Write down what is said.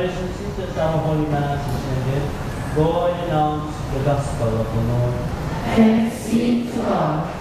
brothers and sisters, our Holy Mass is ended. Go and announce the gospel of the Lord. Thanks be to God.